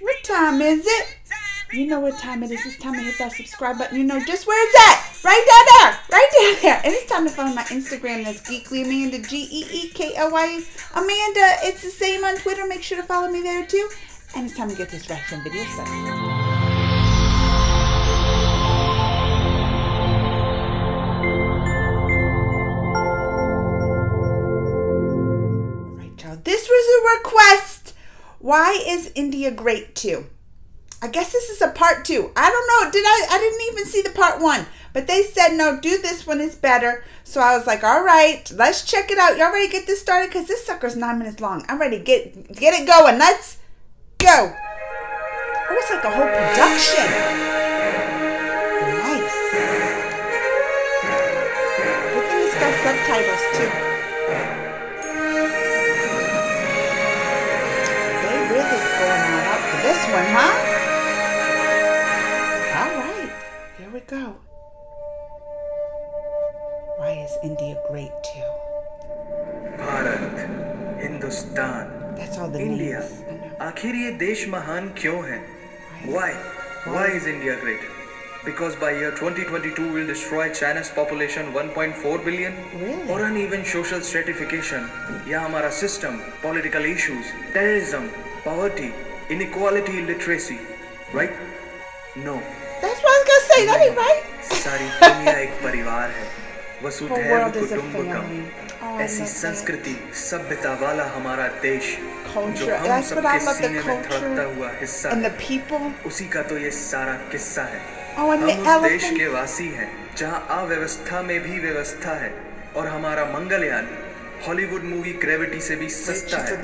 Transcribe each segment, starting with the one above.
What time is it? You know what time it is. It's time to hit that subscribe button. You know just where it's at. Right down there. Right down there. And it's time to follow my Instagram. That's Geekly Amanda. G E E K L Y Amanda. It's the same on Twitter. Make sure to follow me there too. And it's time to get this reaction video started. Why is India great too? I guess this is a part two. I don't know. Did I? I didn't even see the part one. But they said, no, do this one. It's better. So I was like, all right, let's check it out. Y'all ready to get this started? Because this sucker's nine minutes long. I'm ready to get, get it going. Let's go. Oh, it's like a whole production. Nice. Good thing it's got subtitles too. one, huh? All right, here we go. Why is India great too? Bharat Hindustan That's all the India names. I know. आखिर ये देश महान क्यों है why why is india great because by year 2022 we'll destroy china's population 1.4 billion Really? और uneven social stratification या हमारा system political issues terrorism poverty inequality literacy right? No. That's what i was gonna say that ain't right. सारी दुनिया एक परिवार है। वसुधैव कुटुंबकम। ऐसी संस्कृति सभ्यता वाला हमारा देश जो हम सबके सीने में थरकता हुआ हिस्सा है। उसी का तो ये सारा किस्सा है। हम उस देश के वासी हैं जहाँ अव्यवस्था में भी व्यवस्था है और हमारा मंगलयान हॉलीवुड मूवी ग्रेविटी से भी सस्ता है।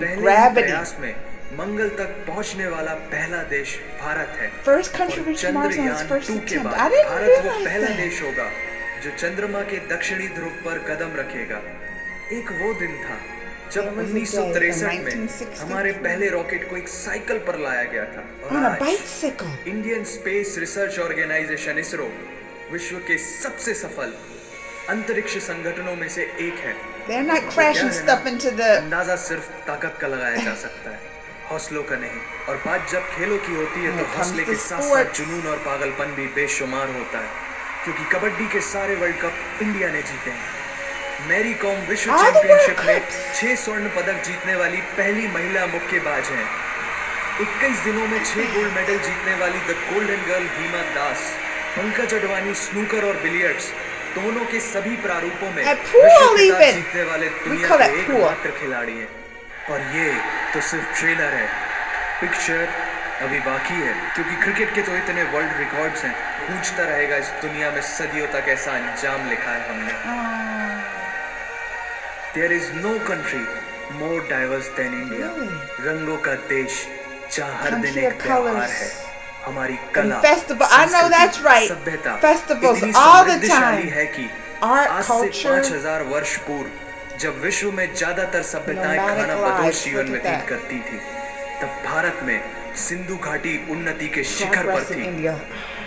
पहले प्रयास में मंगल तक पहुँचने वाला पहला देश भारत है। First country और reached Mars on its Chandrayaan two के बाद भारत वो पहला that. देश होगा जो चंद्रमा के दक्षिणी ध्रुव पर कदम रखेगा। एक वो दिन था जब उन्नीस day in में हमारे पहले रॉकेट को एक साइकिल पर लाया गया था। और Indian space research organisation ISRO विश्व के सबसे सफल अंतरिक्ष संगठनों में से एक है। They're not crashing stuff into the. अंदाज़ा सिर्फ़ ताकत का लगाया जा सकता है। हौसलों का नहीं। और बात जब खेलों की होती है तो हौसले के साथ साथ जुनून और पागलपन भी बेशुमार होता है क्योंकि कबड्डी के सारे वर्ल्ड कप इंडिया ने जीते हैं। मैरी कॉम विश्व चैंपियनशिप में छह स्वर्ण पदक जीतने वाली पहली महिला मुक्केबाज हैं। 21 दिनों में छह गोल्ड मेडल जीतने वाली the golden girl Hima Das Pankaj Advani snooker और बिलियर्ड्स दोनों के सभी प्रारूपों में विश्व जीतने वाले दुनिया के एकमात्र खिलाड़ी हैं। और ये तो सिर्फ़ ट्रेलर है। पिक्चर अभी बाकी है क्योंकि क्रिकेट के तो इतने वर्ल्ड रिकॉर्ड्स हैं। पूछता रहेगा इस दुनिया में सदियों तक ऐसा अंजाम लिखा है हमने। There is no country more diverse than India रंगों का देश जहाँ हर दिन एक त्योहार है। हमारी कला festival- I know that's right. सभ्यता Festivals all the time. है कि आज से पाँच हज़ार वर्ष पूर्व जब विश्व में ज़्यादातर सभ्यताएँ खाना बदोश जीवन व्यतीत करती थी तब भारत में सिंधु घाटी उन्नति के शिखर पर थी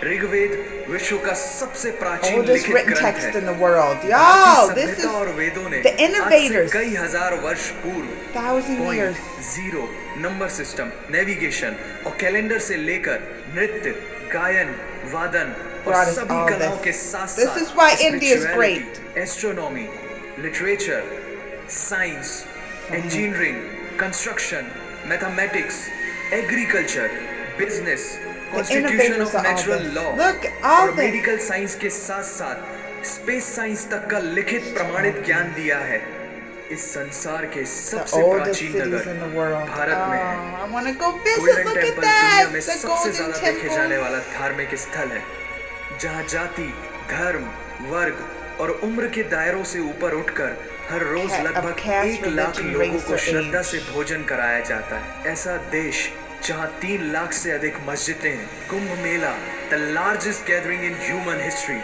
ऋग्वेद विश्व का सबसे प्राचीन लिखित ग्रंथ है. Yo, this और वेदों ने कई हज़ार वर्ष पूर्व. ज़ीरो नंबर सिस्टम नेविगेशन और कैलेंडर से लेकर नृत्य गायन वादन और सभी कलाओं के साथ साथ. Astronomy construction mathematics agriculture business constitution innovators of are all natural this. Law Look, और. मेडिकल साइंस के साथ साथ स्पेस साइंस तक का लिखित प्रमाणित ज्ञान दिया है इस संसार के सबसे प्राचीन नगर भारत में है. गोल्डन टेंपल दुनिया में सबसे ज़्यादा देखे जाने वाला धार्मिक स्थल है जहाँ जाति धर्म वर्ग और उम्र के दायरों से ऊपर उठकर हर रोज लगभग एक लाख लोगों को श्रद्धा से भोजन कराया जाता है। ऐसा देश जहाँ तीन लाख से अधिक मस्जिदें हैं Kumbh Mela the largest gathering in human history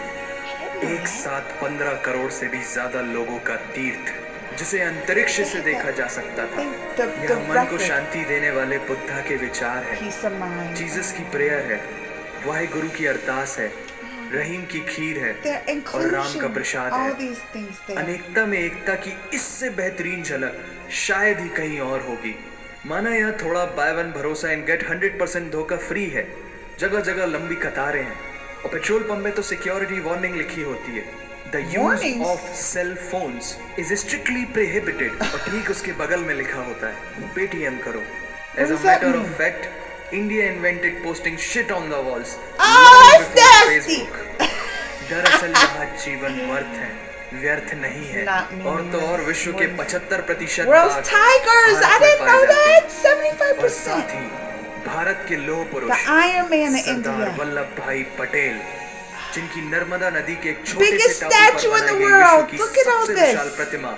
एक साथ पंद्रह करोड़ से भी ज़्यादा लोगों का तीर्थ जिसे अंतरिक्ष से देखा जा सकता था। यह मन को शांति देने वाले बुद्धा के विचार है। जीसस की प्रेयर है। वाहे गुरु की अरदास है। रहीम की खीर है और राम का प्रसाद है. अनेकता में एकता की इससे बेहतरीन झलक शायद ही कहीं और होगी। माना यहाँ थोड़ा बाय वन भरोसा इन गेट हंड्रेड परसेंट धोखा फ्री है। जगह जगह लंबी कतारें हैं और पेट्रोल पंप में तो सिक्योरिटी वार्निंग लिखी होती है। The use? Of cell phones is strictly prohibited और ठीक उसके बगल में लिखा होता है। पेटीएम करो। As a matter of fact India invented posting shit on the walls दरअसल जीवन व्यर्थ है व्यर्थ नहीं है। और तो और विश्व के 75 प्रतिशत टाइगर्स आई भारत के लोह पुरुष वल्लभ भाई पटेल जिनकी नर्मदा नदी के छोटे से विश्व की सबसे विशाल प्रतिमा।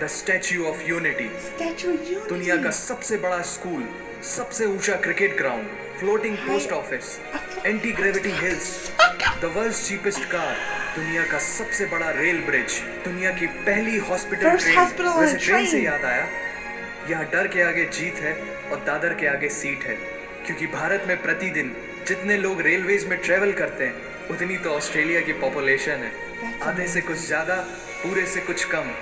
The statue of unity Statue of दुनिया का सबसे बड़ा स्कूल सबसे ऊँचा cricket ground floating post office anti gravity hills the world's cheapest car दुनिया का सबसे बड़ा रेल ब्रिज दुनिया की पहली हॉस्पिटल ट्रेन वैसे ट्रेन से याद आया यहाँ डर के आगे जीत है और दादर के आगे सीट है क्योंकि भारत में प्रतिदिन जितने लोग रेलवेज में ट्रेवल करते हैं उतनी तो ऑस्ट्रेलिया की पॉपुलेशन है। आधे से कुछ ज़्यादा पूरे से कुछ कम।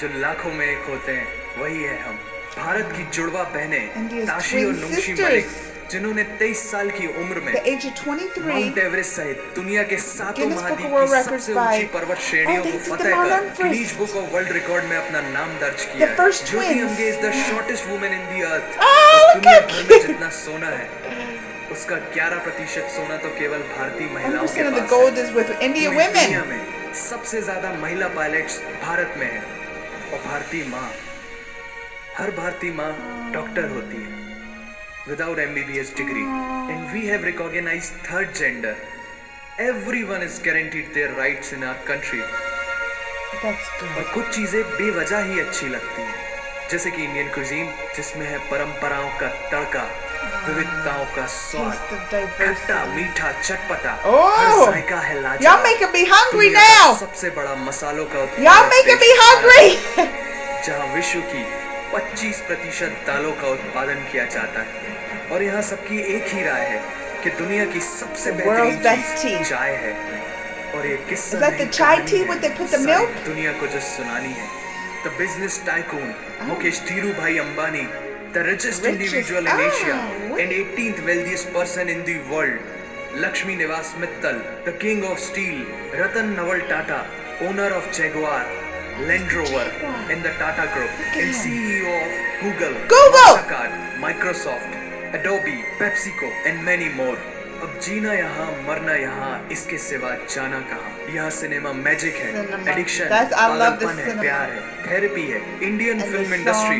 जो लाखों में एक होते हैं वही है हम। भारत की जुड़वा बहने ताशी और नुंशी मलिक जिन्होंने 23 साल की उम्र में The age of 23. Mount Everest सहित दुनिया के सातों महाद्वीप की सबसे ऊँची पर्वत श्रेणियों को फतेह कर Guinness book of world record में अपना नाम दर्ज किया Jyoti. Amge is the shortest women in the earth दुनिया भर में जितना सोना है उसका 11 प्रतिशत सोना तो केवल भारतीय महिलाओं के 100% of the पास है। दुनिया में सबसे ज़्यादा महिला पायलट्स भारत में है। और भारतीय माँ। हर भारतीय माँ डॉक्टर होती है। Without M B B S degree and we have recognise third gender everyone is guaranteed their right in our country और कुछ चीज़ें बेवजह ही अच्छी लगती हैं। जैसे कि इंडियन क्विजीन जिसमें है परंपराओं का तड़का। विविधताओं का स्वाद. खट्टा मीठा चटपटा Oh! हर जायका है लाजवाब Y'all making me hungry now. सबसे बड़ा मसालों का Y'all making me hungry. जहाँ विश्व की 25 प्रतिशत दालों का उत्पादन किया जाता है और यहाँ सबकी एक ही राय है कि दुनिया की सबसे बेहतरीन. चाय है और ये किस्सा that the chai tea what they put the milk? दुनिया को जो सुनानी है the business tycoon. Mukesh Dhirubhai Ambani the richest, richest. individual in oh, Asia and 18th wealthiest person in the world. Lakshmi Nivas Mittal, the king of steel, Ratan Naval Tata, owner of Jaguar, Land Rover, and the Tata Group, okay. and CEO of Google, Google, Microsoft, Adobe, PepsiCo, and many more. अब जीना यहाँ मरना यहाँ इसके सिवा जाना कहाँ? यहाँ cinema magic है एडिक्शन पागलपन है प्यार है थेरेपी है इंडियन फ़िल्म इंडस्ट्री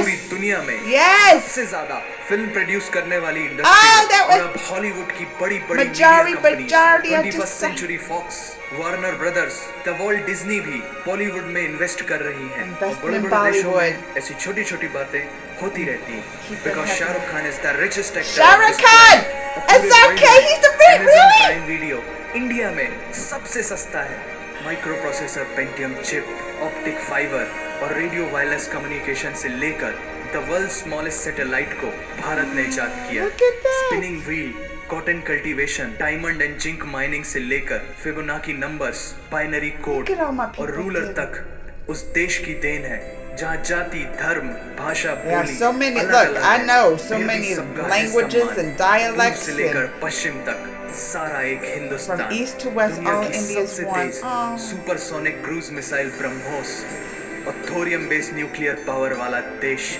पूरी दुनिया में Yes. सबसे ज़्यादा फ़िल्म प्रोड्यूस करने वाली इंडस्ट्री that और अब हॉलीवुड की बड़ी बड़ी twenty media companies majority are 21st just- century Fox Warner Brothers the Walt Disney भी बॉलीवुड में इन्वेस्ट कर रही हैं। बड़े बड़े देशों में ऐसी छोटी छोटी बातें होती रहती हैं। Because Shahrukh Khan is the richest actor Rukh Khan! SRK, he's the really? India में सबसे सस्ता है। Microprocessor Pentium chip optic fibre और रेडियो वायरलेस कम्युनिकेशन से लेकर द वर्ल्ड स्मॉलेस्ट सैटेलाइट को भारत ने इजाद किया. Spinning wheel cotton cultivation diamond and zinc mining से लेकर फिबोनाकी नंबर्स बाइनरी कोड और रूलर तक उस देश की देन है। जहाँ जाति धर्म भाषा बोली so many- अलग look, I know so many languages and dialects से लेकर पश्चिम तक सारा एक Hindustan From east to west, all one. तेज Oh. Supersonic cruise missile BrahMos और थोरियम बेस्ड न्यूक्लियर पावर वाला देश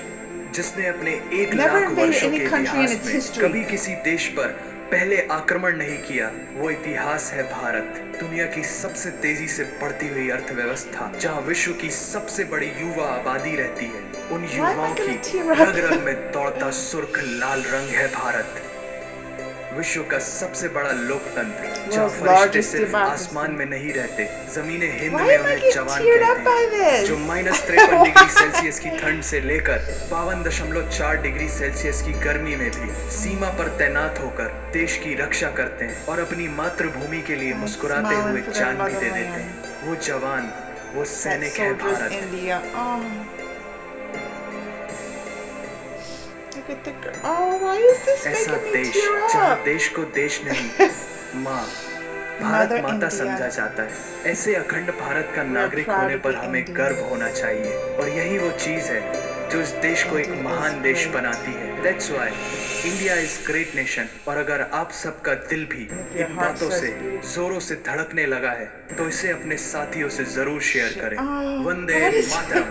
जिसने अपने एक लाख वर्षों के इतिहास में कभी किसी देश पर पहले आक्रमण नहीं किया। वो इतिहास है भारत। दुनिया की सबसे तेज़ी से बढ़ती हुई अर्थव्यवस्था जहाँ विश्व की सबसे बड़ी युवा आबादी रहती है। उन युवाओं की रंग रंग में दौड़ता सुर्ख लाल रंग है भारत। विश्व का सबसे बड़ा लोकतंत्र। फरिश्ते सिर्फ़ आसमान में नहीं रहते जमीने हिंद में उन्हें जवान कहते हैं। जो माइनस तिरपन डिग्री सेल्सियस की ठंड से लेकर बावन दशमलव चार डिग्री सेल्सियस की गर्मी में भी सीमा पर तैनात होकर देश की रक्षा करते हैं और अपनी मातृभूमि के लिए मुस्कुराते हुए जान भी दे देते. हैं। वो जवान वो सैनिक है भारत। Girl. Oh, ऐसा देश जहाँ देश को देश नहीं माँ भारत Mother माता India. समझा जाता है। ऐसे अखंड भारत का नागरिक होने पर हमें गर्व होना चाहिए। और यही वो चीज़ है जो इस देश को एक महान देश बनाती है। That's why India is great nation और अगर आप सबका दिल भी इन बातों से जोरों से धड़कने लगा है तो इसे अपने साथियों से ज़रूर शेयर करें। Oh, Vande Mataram.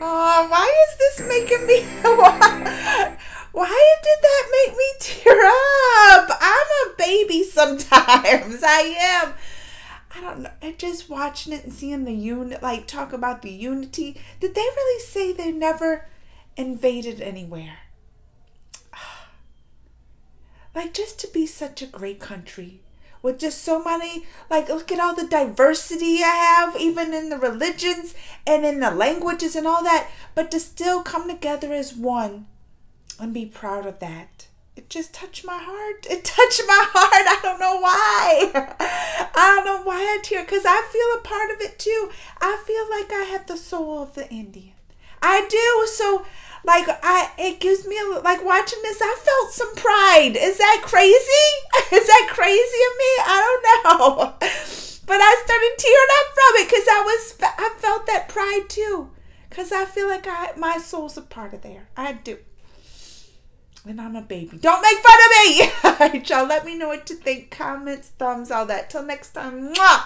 Oh, why is this making me? Why did that make me tear up? I'm a baby sometimes. I am. I don't know. Just watching it and seeing the unit, like talk about the unity. Did they really say they never invaded anywhere? Like just to be such a great country with just so many like look at all the diversity I have even in the religions and in the languages and all that but to still come together as one and be proud of that. It just touched my heart. It touched my heart. I don't know why. I don't know why I tear because I feel a part of it too. I feel like I have the soul of the Indian. I do. So like I it gives me a, like watching this I felt some pride. Is that crazy? Is that crazy of me? I don't know. But I started tearing up from it because I was I felt that pride too. Because I feel like I my soul's a part of there. I do and I'm a baby. Don't make fun of me! Alright, y'all let me know what you think. Comments thumbs all that. Till next time. Mwah!